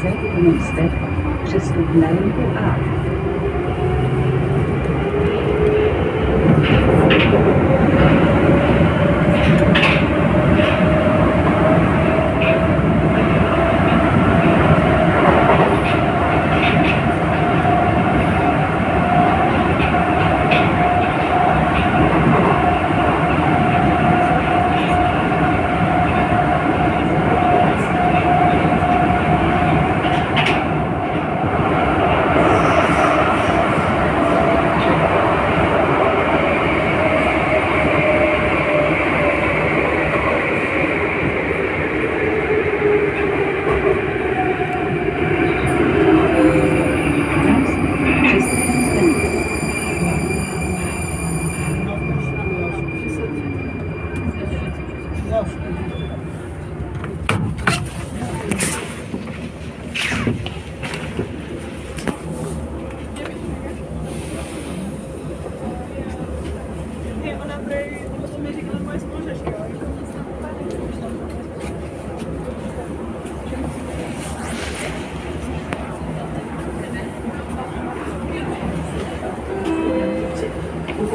Z umístek. Přestup na linku A.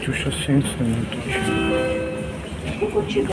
Puxa, sente-se, muito. contigo.